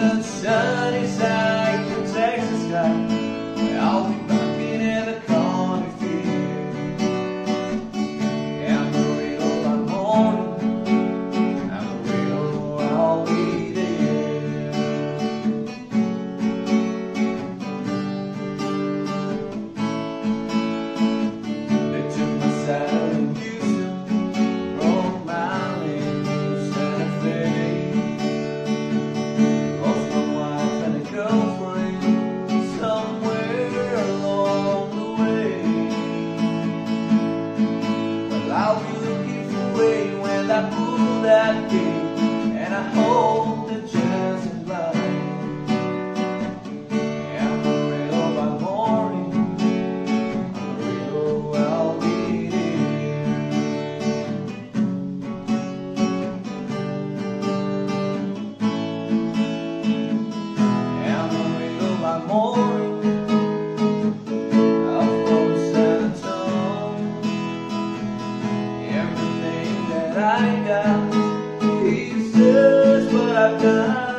the sunny side I pull that gate, and I morning. Amarillo, I'll be there. Amarillo by morning, I got is just what I've got.